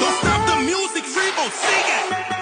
Don't stop the music, Rebo, it.